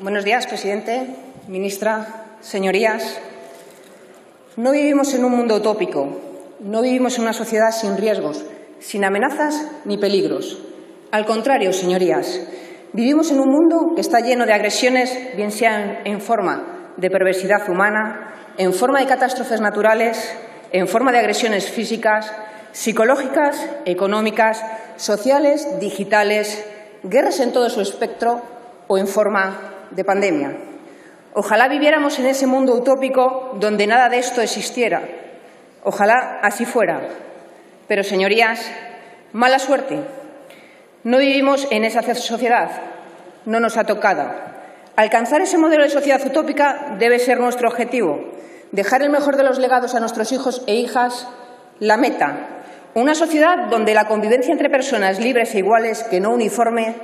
Buenos días, presidente, ministra, señorías. No vivimos en un mundo utópico, no vivimos en una sociedad sin riesgos, sin amenazas ni peligros. Al contrario, señorías, vivimos en un mundo que está lleno de agresiones, bien sean en forma de perversidad humana, en forma de catástrofes naturales, en forma de agresiones físicas, psicológicas, económicas, sociales, digitales, guerras en todo su espectro o en forma de pandemia. Ojalá viviéramos en ese mundo utópico donde nada de esto existiera. Ojalá así fuera. Pero, señorías, mala suerte. No vivimos en esa sociedad. No nos ha tocado. Alcanzar ese modelo de sociedad utópica debe ser nuestro objetivo. Dejar el mejor de los legados a nuestros hijos e hijas, la meta. Una sociedad donde la convivencia entre personas libres e iguales, que no uniforme,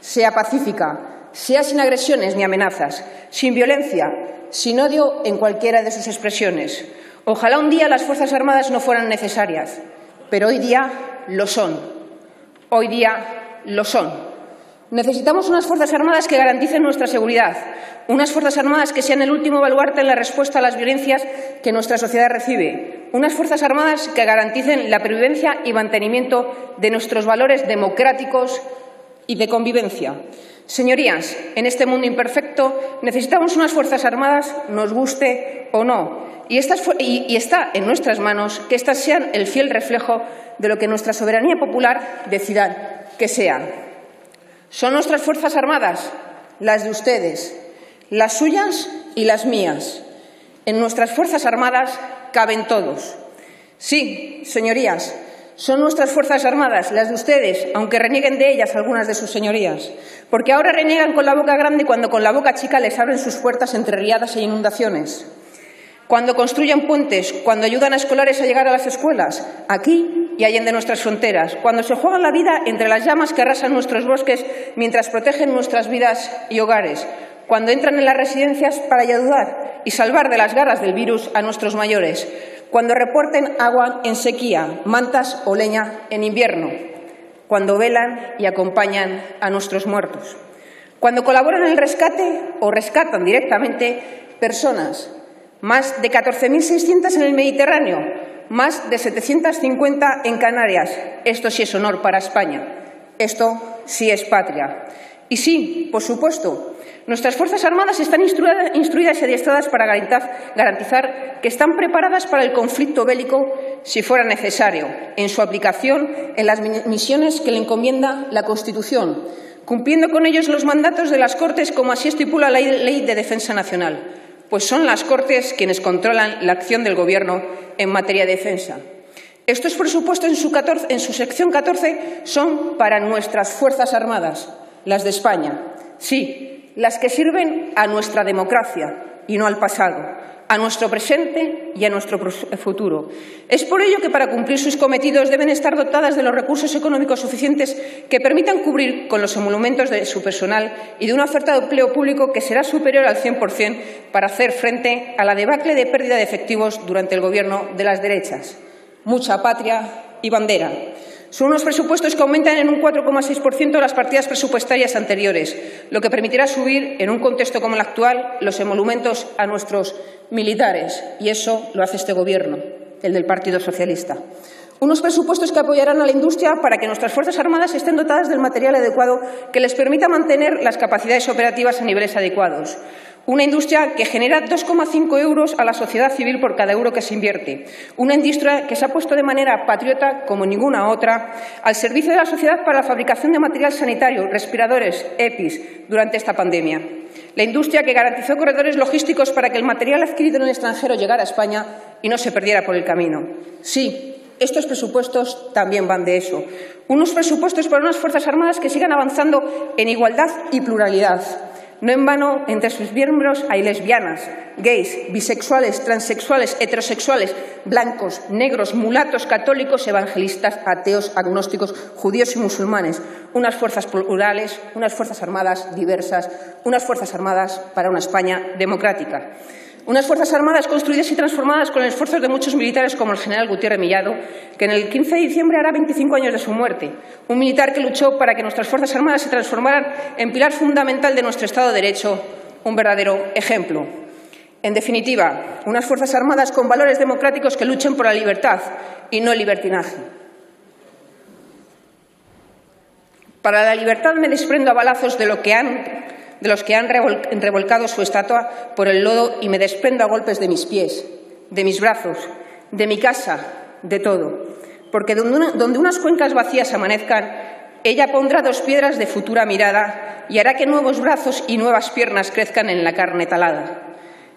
sea pacífica, sea sin agresiones ni amenazas, sin violencia, sin odio en cualquiera de sus expresiones. Ojalá un día las Fuerzas Armadas no fueran necesarias, pero hoy día lo son. Hoy día lo son. Necesitamos unas Fuerzas Armadas que garanticen nuestra seguridad, unas Fuerzas Armadas que sean el último baluarte en la respuesta a las violencias que nuestra sociedad recibe, unas Fuerzas Armadas que garanticen la pervivencia y mantenimiento de nuestros valores democráticos y de convivencia. Señorías, en este mundo imperfecto necesitamos unas Fuerzas Armadas, nos guste o no, y, está en nuestras manos que éstas sean el fiel reflejo de lo que nuestra soberanía popular decida que sean. Son nuestras Fuerzas Armadas, las de ustedes, las suyas y las mías. En nuestras Fuerzas Armadas caben todos. Sí, señorías, son nuestras Fuerzas Armadas, las de ustedes, aunque renieguen de ellas algunas de sus señorías, porque ahora reniegan con la boca grande cuando con la boca chica les abren sus puertas entre riadas e inundaciones, cuando construyen puentes, cuando ayudan a escolares a llegar a las escuelas, aquí y allá de nuestras fronteras, cuando se juegan la vida entre las llamas que arrasan nuestros bosques mientras protegen nuestras vidas y hogares, cuando entran en las residencias para ayudar y salvar de las garras del virus a nuestros mayores, cuando reporten agua en sequía, mantas o leña en invierno, cuando velan y acompañan a nuestros muertos, cuando colaboran en el rescate o rescatan directamente personas, más de 14.600 en el Mediterráneo, más de 750 en Canarias. Esto sí es honor para España, esto sí es patria. Y sí, por supuesto, Nuestras Fuerzas Armadas están instruidas y adiestradas para garantizar que están preparadas para el conflicto bélico si fuera necesario, en su aplicación en las misiones que le encomienda la Constitución, cumpliendo con ellos los mandatos de las Cortes como así estipula la Ley de Defensa Nacional, pues son las Cortes quienes controlan la acción del Gobierno en materia de defensa. Estos presupuestos en su, en su sección 14 son para nuestras Fuerzas Armadas, las de España. Sí, las que sirven a nuestra democracia y no al pasado, a nuestro presente y a nuestro futuro. Es por ello que para cumplir sus cometidos deben estar dotadas de los recursos económicos suficientes que permitan cubrir con los emolumentos de su personal y de una oferta de empleo público que será superior al 100% para hacer frente a la debacle de pérdida de efectivos durante el Gobierno de las derechas. Mucha patria y bandera. Son unos presupuestos que aumentan en un 4,6% las partidas presupuestarias anteriores, lo que permitirá subir, en un contexto como el actual, los emolumentos a nuestros militares. Y eso lo hace este Gobierno, el del Partido Socialista. Unos presupuestos que apoyarán a la industria para que nuestras Fuerzas Armadas estén dotadas del material adecuado que les permita mantener las capacidades operativas a niveles adecuados. Una industria que genera 2,5 euros a la sociedad civil por cada euro que se invierte. Una industria que se ha puesto de manera patriota, como ninguna otra, al servicio de la sociedad para la fabricación de material sanitario, respiradores, EPIs, durante esta pandemia. La industria que garantizó corredores logísticos para que el material adquirido en el extranjero llegara a España y no se perdiera por el camino. Sí, estos presupuestos también van de eso. Unos presupuestos para unas Fuerzas Armadas que sigan avanzando en igualdad y pluralidad no en vano, entre sus miembros hay lesbianas, gays, bisexuales, transexuales, heterosexuales, blancos, negros, mulatos, católicos, evangelistas, ateos, agnósticos, judíos y musulmanes. Unas fuerzas plurales, unas fuerzas armadas diversas, unas fuerzas armadas para una España democrática. Unas Fuerzas Armadas construidas y transformadas con el esfuerzo de muchos militares como el general Gutiérrez Millado, que en el 15 de diciembre hará 25 años de su muerte. Un militar que luchó para que nuestras Fuerzas Armadas se transformaran en pilar fundamental de nuestro Estado de Derecho, un verdadero ejemplo. En definitiva, unas Fuerzas Armadas con valores democráticos que luchen por la libertad y no el libertinaje. Para la libertad me desprendo a balazos de, lo que han, de los que han revolcado su estatua por el lodo y me desprendo a golpes de mis pies, de mis brazos, de mi casa, de todo. Porque donde, unas cuencas vacías amanezcan, ella pondrá dos piedras de futura mirada y hará que nuevos brazos y nuevas piernas crezcan en la carne talada.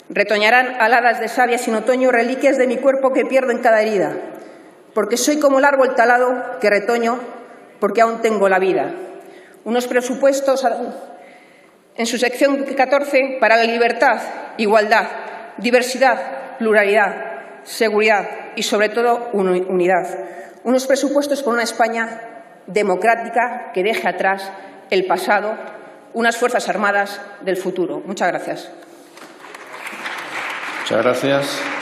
Retoñarán aladas de savia sin otoño reliquias de mi cuerpo que pierden cada herida, porque soy como el árbol talado que retoño porque aún tengo la vida. Unos presupuestos en su sección 14 para la libertad, igualdad, diversidad, pluralidad, seguridad y, sobre todo, unidad. Unos presupuestos con una España democrática que deje atrás el pasado, unas Fuerzas Armadas del futuro. Muchas gracias. Muchas gracias.